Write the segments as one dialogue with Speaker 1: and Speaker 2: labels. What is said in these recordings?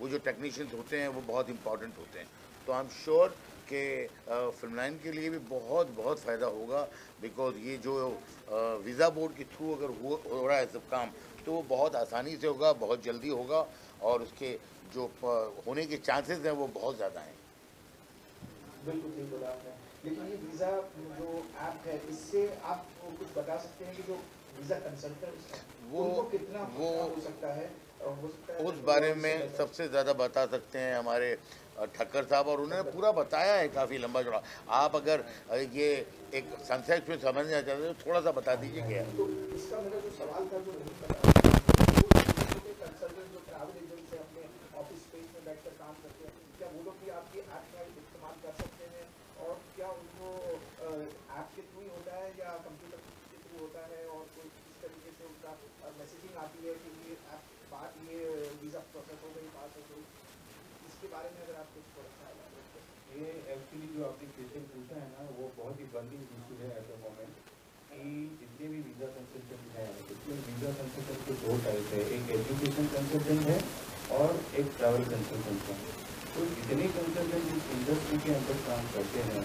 Speaker 1: वो जो टेक्नीशियंस होते हैं वो बहुत इंपॉर्टेंट होते हैं। तो आई एम श्योर कि फ़िल्म लाइन के लिए भी बहुत बहुत फ़ायदा होगा बिकॉज़ ये जो वीज़ा बोर्ड के थ्रू अगर हो, हो रहा है सब काम तो वो बहुत आसानी से होगा बहुत जल्दी होगा और उसके जो होने के चांसेस हैं वो बहुत ज़्यादा हैं।
Speaker 2: बिल्कुल ठीक बोला आपने। लेकिन ये वीज़ा जो ऐप है इससे आप कुछ बता सकते हैं कि जो वीज़ा कंसल्टेंट
Speaker 1: वो
Speaker 2: कितना
Speaker 1: वो
Speaker 2: हो सकता है?
Speaker 1: उस बारे में सबसे ज़्यादा बता सकते हैं हमारे ठक्कर साहब, और उन्होंने पूरा बताया है काफ़ी लंबा चौड़ा। आप अगर ये एक संक्षेप में समझना चाहते हैं तो थोड़ा सा बता दीजिए क्या?
Speaker 2: तो इसका थ्रू थ्रू होता है और कोई तरीके से उनका मैसेजिंग आती है कि ये बात ये वीज़ा प्रोसेस हो गई पास हो गई, इसके बारे में अगर आप कुछ थोड़ा
Speaker 3: ये एक्चुअली जो आपने क्वेश्चन पूछा है ना, वो बहुत ही बर्निंग इशू है एट द मोमेंट कि जितने भी वीज़ा कंसल्टेंट हैं इसमें वीज़ा कंसल्टेंट के दो टाइप है, एक एजुकेशन कंसल्टेंट है और एक ट्रैवल कंसल्टेंट है। तो जितने कंसल्टेंट इस इंडस्ट्री के अंदर काम करते हैं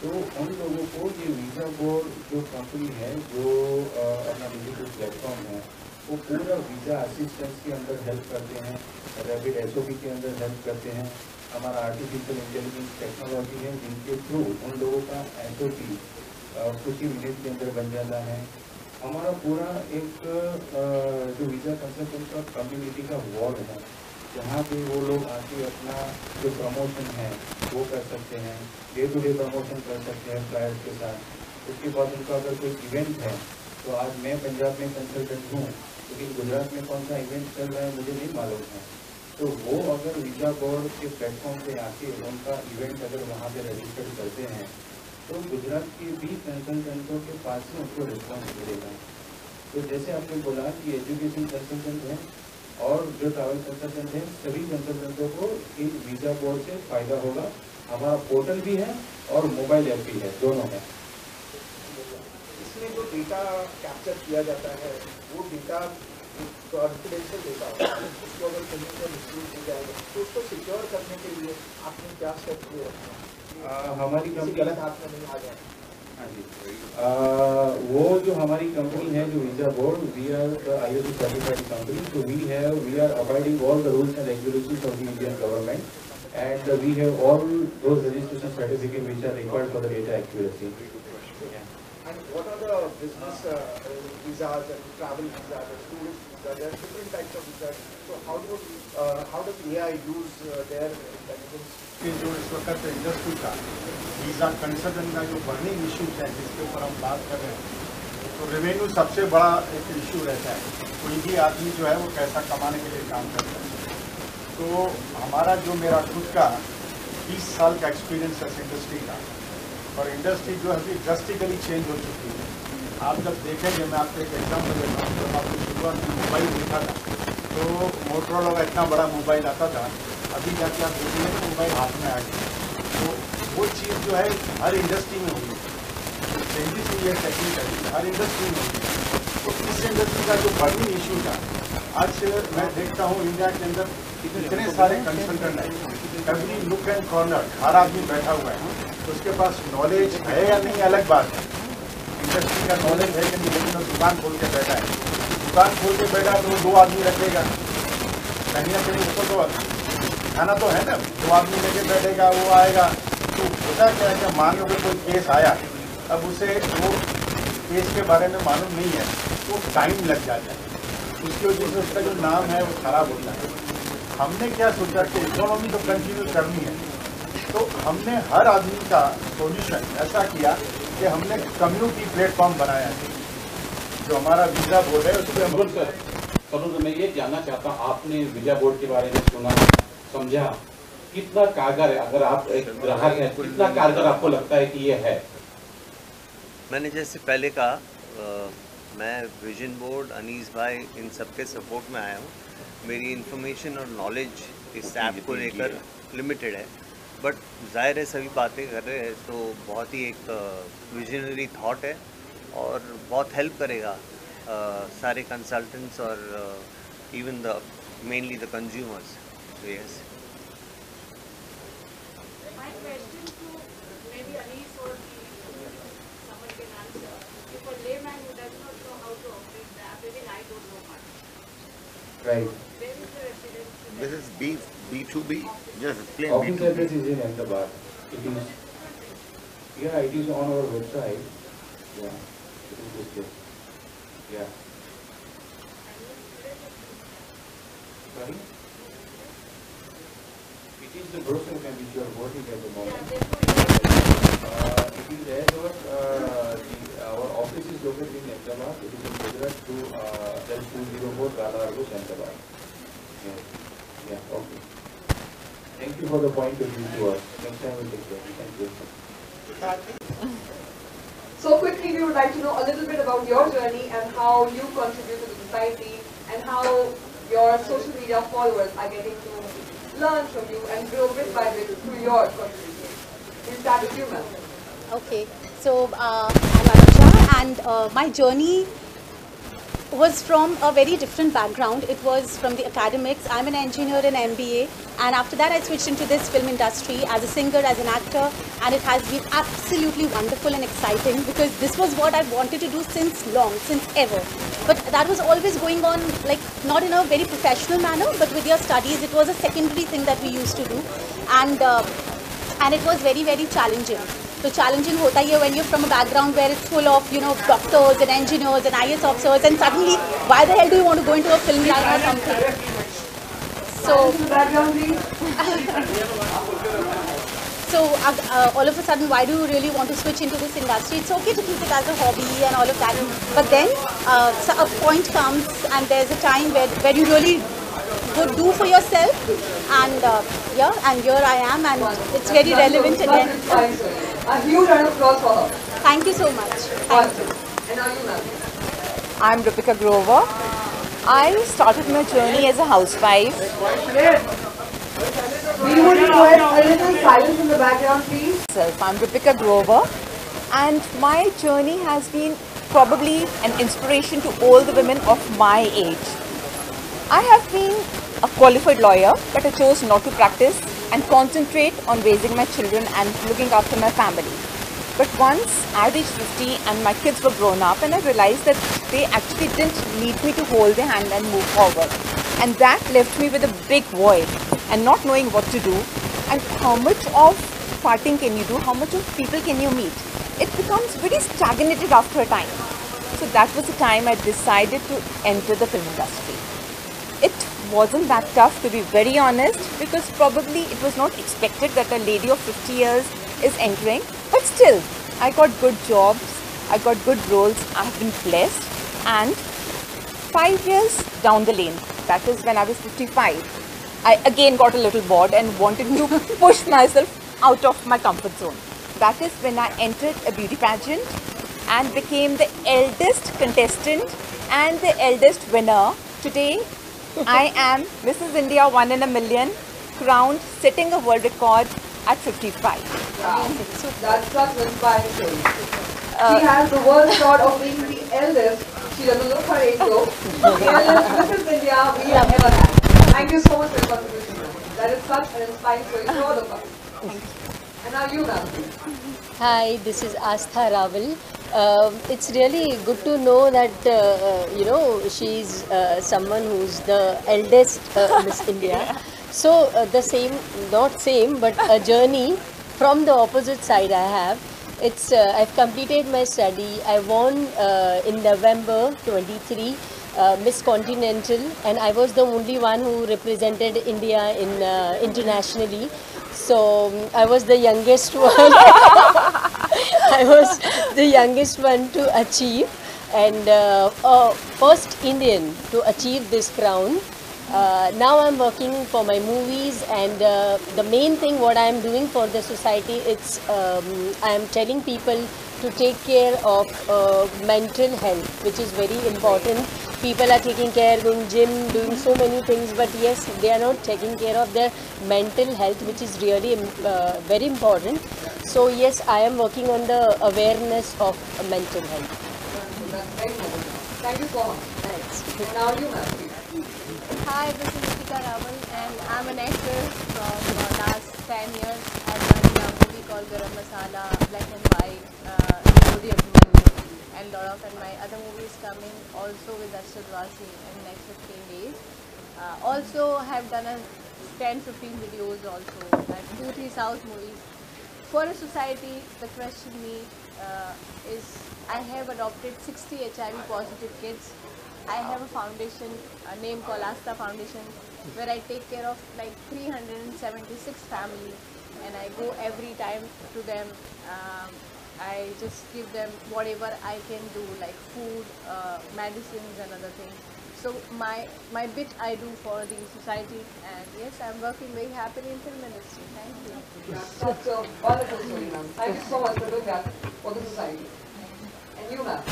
Speaker 3: तो उन लोगों को ये वीज़ा बोर्ड जो कंपनी है, जो अपना डिजिटल प्लेटफॉर्म है वो पूरा वीज़ा असिस्टेंस के अंदर हेल्प करते हैं रैपिड एस के अंदर हेल्प करते हैं। हमारा आर्टिफिशियल इंटेलिजेंस टेक्नोलॉजी है, जिनके थ्रू उन लोगों का एस ओ पी कुछ ही मिनट के अंदर बन जाता है। हमारा पूरा एक जो वीज़ा कंसल्टेंट का कम्युनिटी का वॉर्ड है, जहाँ पे वो लोग आके अपना जो प्रमोशन है, वो कर सकते हैं डे टू डे प्रमोशन कर सकते हैं फ्लायर्स के साथ। उसके बाद उनका अगर कोई इवेंट है तो आज मैं पंजाब में कंसल्टेंट हूँ लेकिन गुजरात में कौन सा इवेंट चल रहा है, मुझे नहीं मालूम है। तो वो अगर वीज़ा बोर्ड के प्लेटफॉर्म पे आके उनका इवेंट अगर वहाँ पे रजिस्टर करते हैं तो गुजरात के भी कंसल्टेंटों के पास से उनको रिस्पॉन्स मिलेगा। तो जैसे आपने बोला कि एजुकेशन कंसल्टेंट हैं और जो ट्रैवल कंसल्टेंट हैं, सभी कंसल्टेंटों को इन वीज़ा बोर्ड से फ़ायदा होगा। हमारा पोर्टल भी है और मोबाइल ऐप भी है, दोनों है
Speaker 2: डेटा कैप्चर किया जाता है वो डेटा कॉन्फिडेंशियल डेटा होता है। उसको अगर कहीं पर मिसयूज हो जाएगा तो उसको सिक्योर करने के लिए आपने क्या स्टेप लिए
Speaker 3: हमारी कंपनी
Speaker 2: गलत हाथ में नहीं आ जाए
Speaker 3: हाँ जी वो जो हमारी कंपनी है जो visa board we are I S certified company तो we have we are avoiding all the rules and regulation of the Indian government and we have all those registration certificate which are required for the data accuracy
Speaker 2: And what are the business uh, visas and travel visas and student visas? There are different types of visas. So how do uh, how does AI use uh, their intelligence?
Speaker 4: कि जो इस वक्त industry का visa consultant का जो burning issues है जिसके ऊपर हम बात कर रहे हैं तो रेवेन्यू सबसे बड़ा एक इशू रहता है कोई भी आदमी जो है वो पैसा कमाने के लिए काम करता है तो हमारा जो मेरा खुद का 20 साल का एक्सपीरियंस है इस इंडस्ट्री का और इंडस्ट्री जो है ड्रस्टिकली चेंज हो चुकी है आप जब देखेंगे, मैं आपको एक एग्ज़ाम्पल देता हूँ, जब आपने शुरुआत में मोबाइल देखा था तो मोटरोला का इतना बड़ा मोबाइल आता था, अभी जाके आप देखेंगे तो मोबाइल हाथ में आ गया। तो वो चीज़ जो है, हर इंडस्ट्री में होगी चेंजेस हुई है टेक्निकली हर इंडस्ट्री में होगी तो इस इंडस्ट्री का जो बर्निंग इशू था, आज मैं देखता हूँ इंडिया के अंदर इतने सारे कंसल्टेंट हैं। एवरी लुक एंड कॉर्नर हर आदमी बैठा हुआ है। उसके पास नॉलेज है या नहीं, अलग बात है। इंडस्ट्री का नॉलेज है कि नहीं, लेकिन दुकान खोल के बैठा है। दुकान खोल के बैठा तो दो आदमी रखेगा। कहीं ना कहीं उसको तो खाना तो है ना, दो आदमी लेके बैठेगा, वो आएगा। तो होता क्या है मान लो कोई केस आया, अब उसे वो केस के बारे में मालूम नहीं है तो टाइम लग जाता है। उसकी वजह से उसका जो नाम है, वो खराब होता है। हमने क्या सोचा कि इकोनॉमी तो कंटिन्यू करनी है। तो हमने हर आदमी का सोल्यूशन ऐसा किया कि हमने कम्युनिटी प्लेटफॉर्म बनाया है। जो हमारा वीज़ा बोर्ड है उस पर हम
Speaker 5: सर। तो मैं ये जानना चाहता हूँ आपने वीज़ा बोर्ड के बारे में सुना समझा? कितना कारगर है? अगर आप एक ग्राहक है कितना कारगर आपको लगता है कि ये है?
Speaker 6: मैंने जैसे पहले कहा आ, मैं विजन बोर्ड अनीस भाई इन सब के सपोर्ट में आया हूँ। मेरी इन्फॉर्मेशन और नॉलेज इस ऐप को लेकर लिमिटेड है। बट ज़ाहिर है सभी बातें कर रहे हैं तो बहुत ही एक विजनरी थाट है और बहुत हेल्प करेगा आ, सारे कंसल्टेंट्स और
Speaker 7: even the mainly the consumers yes
Speaker 3: Right.
Speaker 1: This is B B two B. Just plain
Speaker 3: Office
Speaker 1: two
Speaker 3: address is in Ahmedabad. It is, yeah, it is on our website. Yeah, it is listed. Yeah. Sorry? It is the brochure can which you are working at the moment. Uh, it is as our, uh, the, our office is located in Ahmedabad. It is in Gujarat to, uh, that's two zero four Gala Argos, Ahmedabad. Yeah, yeah, okay. Thank you for the point of view to us. Next time we'll take care. Thank you.
Speaker 8: So quickly, we would like to know a little bit about your journey and how you contribute to the society and how your social media followers are getting to learn from you and grow bit by bit through your contribution. We'll start with you, ma'am.
Speaker 9: Okay, so uh, I'm Anuja, and uh, my journey was from a very different background. It was from the academics. I'm an engineer in MBA, and after that, I switched into this film industry as a singer, as an actor, and it has been absolutely wonderful and exciting because this was what I wanted to do since long, since ever. But that was always going on, like not in a very professional manner, but with your studies, it was a secondary thing that we used to do, and. Uh, and it was very very challenging so challenging hota hai when you're from a background where it's full of you know doctors and engineers and IAS officers and suddenly why the hell do you want to go into a film line or something so so uh, uh, all of a sudden why do you really want to switch into this industry it's okay to keep it as a hobby and all of that but then uh, so a point comes and there's a time where, where you really would do for yourself and uh, yeah and here I am and it's very relevant again.
Speaker 8: A huge round of applause for her.
Speaker 9: thank you so much thank you
Speaker 8: Wonderful. And now you, ma'am.
Speaker 10: I'm Rupika Grover. I started my journey as a housewife.
Speaker 8: We would request a little silence in the background, please.
Speaker 10: I'm Rupika Grover, and my journey has been probably an inspiration to all the women of my age. I have been a qualified lawyer, but I chose not to practice and concentrate on raising my children and looking after my family. But once I reached 50 and my kids were grown up, and I realized that they actually didn't need me to hold their hand and move forward. And that left me with a big void and not knowing what to do. And how much of parting can you do? How much of people can you meet? It becomes very stagnated after a time. So that was the time I decided to enter the film industry. Wasn't that tough to be very honest because probably it was not expected that a lady of 50 years is entering. But still, I got good jobs, I got good roles, I have been blessed. And five years down the lane, that is when I was 55, I again got a little bored and wanted to push myself out of my comfort zone. That is when I entered a beauty pageant and became the eldest contestant and the eldest winner. Today, I am Mrs. India One in a Million, crowned, setting a world record at 55.
Speaker 8: That's such an inspiring story. she has the world record of being the eldest. She doesn't look her age though. The eldest Mrs. India we have ever had. Thank you so much for your contribution. That is such an inspiring story for all of us. And now you, ma'am.
Speaker 11: Hi, this is Astha Raval. Um, it's really good to know that uh, uh, you know she's uh, someone who's the eldest uh, Miss India. So uh, the same, not same, but a journey from the opposite side I have. It's uh, I've completed my study. I won uh, in November 23 uh, Miss Continental, and I was the only one who represented India in uh, internationally. So I was the youngest one. I was the youngest one to achieve, and uh, uh, first Indian to achieve this crown. Uh, now I'm working for my movies, and uh, the main thing what I'm doing for the society, it's um, I'm telling people to take care of uh, mental health, which is very important. People are taking care, doing gym, doing so many things, but yes, they are not taking care of their mental health, which is really uh, very important. So yes, I am working on the awareness of mental health.
Speaker 8: That's very nice. Thank you so much.
Speaker 11: Thanks.
Speaker 8: Now you ma'am, please.
Speaker 12: Hi, this is Ritika Rawal and I'm an actor from uh, last 10 years. Called Garam Masala, Black and White, uh, Abhimanyu and lot of and my other movies coming also with Ashad Wasi in next 15 days. Uh, also have done a 10-15 videos also and 2-3 South movies. For a society, the question me uh, is I have adopted 60 HIV positive kids I have a foundation, a name called Asta Foundation, where I take care of like 376 family, and I go every time to them. Um, I just give them whatever I can do, like food, uh, medicines, and other things. So my my bit I do for the society, and yes, I'm working very happily in film industry. Thank you.
Speaker 8: That's a wonderful story ma'am. Thank you so much for doing that for the society. And you ma'am.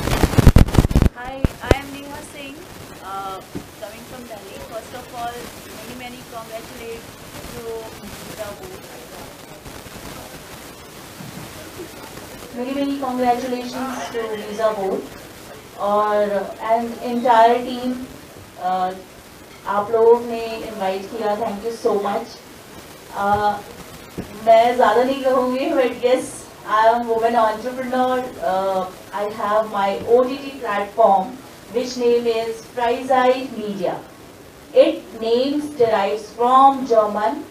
Speaker 13: Hi, I am Neha Singh, uh, coming from Delhi. First of all, many many congratulations to the
Speaker 14: Many many congratulations to Visa Board और and entire team आप लोगों ने invite किया thank you so much मैं ज़्यादा नहीं कहूँगी but yes I am woman entrepreneur. Uh, I have my OTT platform, which name is Eye Media. It names derives from German.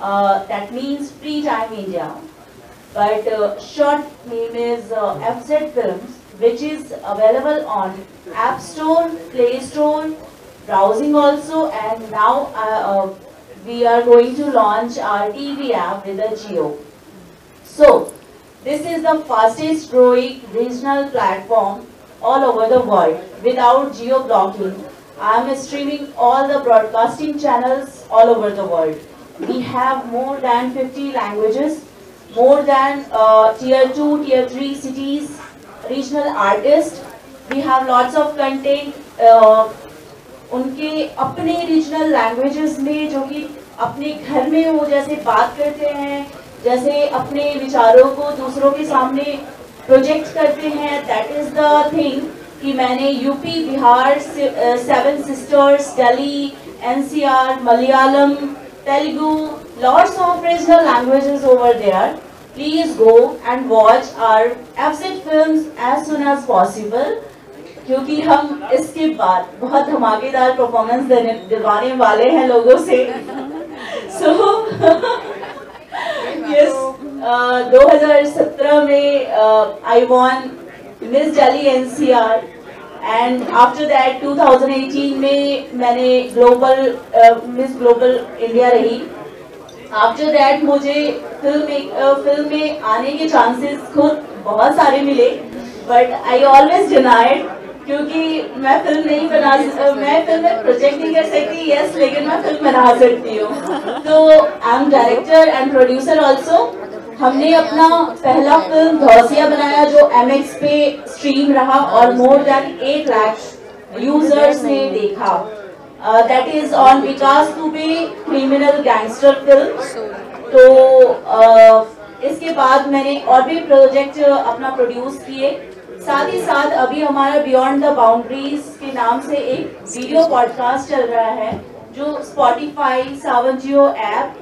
Speaker 14: Uh, that means Free Time media. But uh, short name is uh, FZ Films, which is available on App Store, Play Store, browsing also, and now uh, uh, we are going to launch our TV app with a Geo. So, this is the fastest growing regional platform all over the world without geo blocking. I am streaming all the broadcasting channels all over the world. We have more than 50 languages, more than uh, tier 2, tier 3 cities, regional artists. We have lots of content. Uh, उनके अपने regional languages में जो कि अपने घर में वो जैसे बात करते हैं जैसे अपने विचारों को दूसरों के सामने प्रोजेक्ट करते हैं। दैट इज़ द थिंग कि मैंने UP Bihar seven sisters Delhi NCR Malayalam Telugu lots of regional languages over there please go and watch our एफसेट films as soon as possible क्योंकि हम इसके बाद बहुत धमाकेदार परफॉर्मेंस देने, दिलवाने वाले हैं लोगों से। सो यस 2017 में I won Miss Delhi NCR and after that 2018 में मैंने ग्लोबल मिस ग्लोबल इंडिया रही। आफ्टर दैट मुझे फ़िल्म फ़िल्म में आने के चांसेस खुद बहुत सारे मिले बट आई ऑलवेज डिनाइड क्योंकि मैं फ़िल्म नहीं बना मैं फ़िल्म में प्रोजेक्ट नहीं कर सकती यस लेकिन मैं फ़िल्म बना सकती हूँ। तो I am director and producer also हमने अपना पहला फ़िल्म धौसिया बनाया जो MX पे स्ट्रीम रहा और more than eight lakh users ने देखा। That is on Vikas Dubey criminal gangster film तो uh, इसके बाद मैंने और भी प्रोजेक्ट अपना प्रोड्यूस किए। साथ ही साथ अभी हमारा बियॉन्ड द बाउंड्रीज के नाम से एक वीडियो पॉडकास्ट चल रहा है जो Spotify Saavn Jio app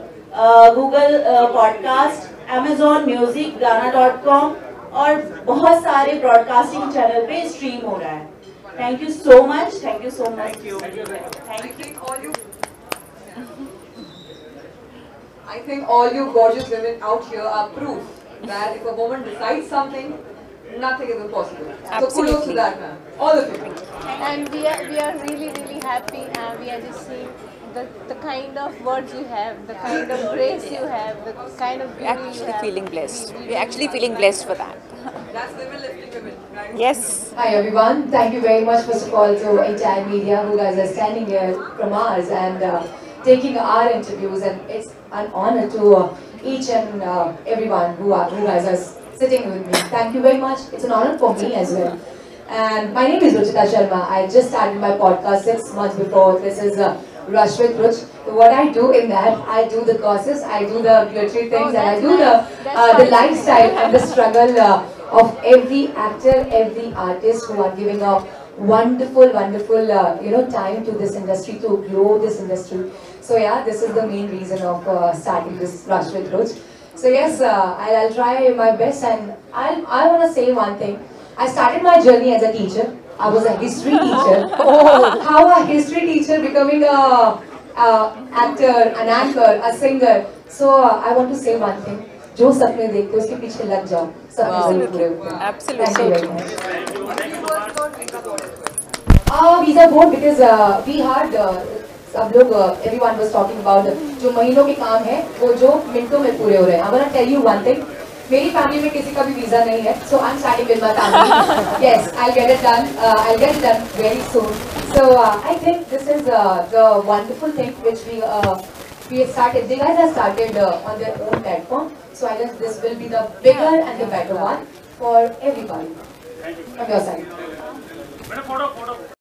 Speaker 14: Google podcast Amazon music Gaana dot com और बहुत सारे ब्रॉडकास्टिंग चैनल पे स्ट्रीम हो रहा है thank you so much thank you so much thank you
Speaker 8: I think all you gorgeous women out here are proof that if a woman decides something, nothing is impossible. Absolutely. So kudos to that, ma'am. All of you.
Speaker 12: And we are, we are really, really happy and we are just seeing the, the kind of words you have, the kind of grace you have, the kind of beauty
Speaker 10: actually
Speaker 12: you have.
Speaker 10: feeling blessed. We're actually feeling blessed for that.
Speaker 8: That's women lifting women, right?
Speaker 10: Yes.
Speaker 15: Hi everyone, thank you very much first of all to entire media who guys are standing here from ours and uh, taking our interviews and it's an honor to uh, each and uh, everyone who are who guys are sitting with me. Thank you very much. It's an honor for me as well. And my name is Ruchita Sharma. I just started my podcast six months before. This is uh, Rush with Ruch. What I do in that, I do the courses, I do the glittery things, and I do the uh, the lifestyle and the struggle uh, of every actor, every artist who are giving up wonderful, wonderful, uh, you know, time to this industry, to grow this industry. So yeah, this is the main reason of uh, starting this Rashtriya Dhruj. So yes, uh, I'll, I'll try my best and I'll, I want to say one thing. I started my journey as a teacher. I was a history teacher. oh, How a history teacher becoming a, a actor, an anchor, a singer. So uh, I want to say one thing. जो सपने देखते हो उसके पीछे लग जाओ सपने ज़रूर पूरे होते हैं. Uh, because uh, we heard uh, सब लोग uh, everyone was talking about जो महीनों के काम है वो जो मिनटों में पूरे हो रहे हैं I wanna tell you one thing मेरी फैमिली में किसी का भी वीज़ा नहीं है so I am starting with my family yes I get it done I get done very soon so I think this is the wonderful thing which we we have started they guys have started on their own platform so I guess this will be the bigger and the better one for everybody thank you on your side photo photo